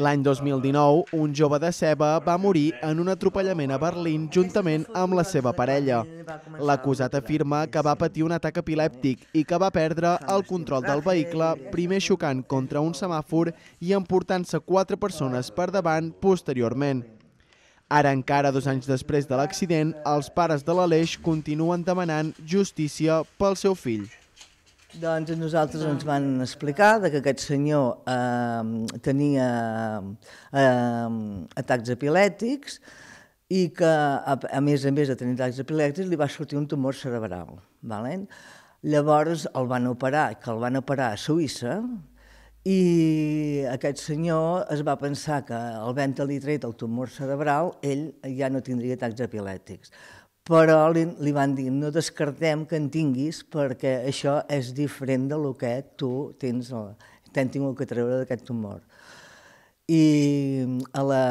L'any 2019, un jove de Ceba va morir en un atropellament a Berlín juntament amb la seva parella. L'acusat afirma que va patir un atac epilèptic i que va perdre el control del vehicle, primer xocant contra un semàfor i emportant-se quatre persones per davant posteriorment. Ara encara, dos anys després de l'accident, els pares de l'Aleix continuen demanant justícia pel seu fill. Doncs a nosaltres ens van explicar que aquest senyor eh, tenia eh, atacs epilètics i que, a, a més a més de tenir atacs epilèptics, li va sortir un tumor cerebral. Valen? Llavors el van operar, que el van operar a Suïssa, i aquest senyor es va pensar que el vent-li tret el tumor cerebral, ell ja no tindria atacs epilèptics però li, li van dir no descartem que en tinguis perquè això és diferent de lo que tu tens, t'hem tingut que treure d'aquest tumor. I a la,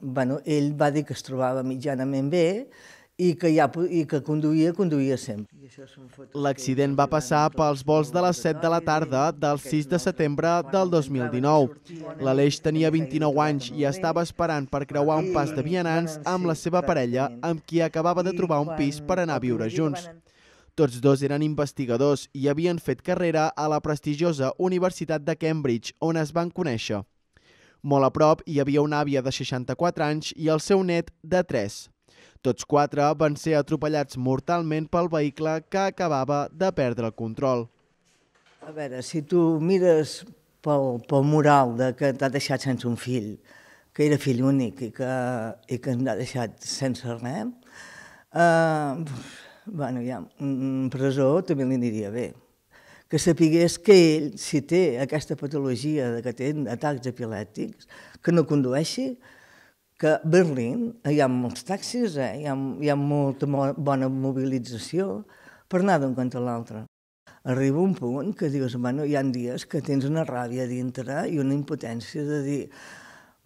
bueno, ell va dir que es trobava mitjanament bé i que, ja, i que conduïa, conduïa sempre. L'accident va passar pels vols de les 7 de la tarda del 6 de setembre del 2019. L'Aleix tenia 29 anys i estava esperant per creuar un pas de vianants amb la seva parella, amb qui acabava de trobar un pis per anar a viure junts. Tots dos eren investigadors i havien fet carrera a la prestigiosa Universitat de Cambridge, on es van conèixer. Molt a prop hi havia una àvia de 64 anys i el seu net de 3. Tots quatre van ser atropellats mortalment pel vehicle que acabava de perdre el control. A veure, si tu mires pel, pel moral de que t'ha deixat sense un fill, que era fill únic i que, i que ens ha deixat sense res, eh, bueno, ja, presó també li aniria bé. Que sapigués que ell, si té aquesta patologia de que té atacs epilèptics, que no condueixi, que a Berlín hi ha molts taxis, eh? hi, ha, hi ha molta bona mobilització per anar d'un cantó a l'altre. Arriba un punt que dius, bueno, hi ha dies que tens una ràbia dintre i una impotència de dir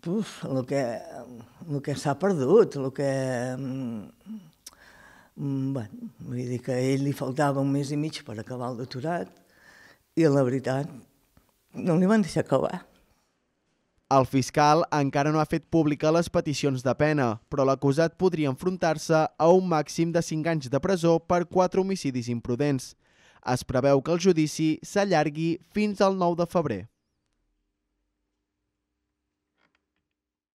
uf, el que, el que s'ha perdut, el que... Mm, bueno, vull dir que a ell li faltava un mes i mig per acabar el doctorat i la veritat no li van deixar acabar. El fiscal encara no ha fet pública les peticions de pena, però l'acusat podria enfrontar-se a un màxim de 5 anys de presó per 4 homicidis imprudents. Es preveu que el judici s'allargui fins al 9 de febrer.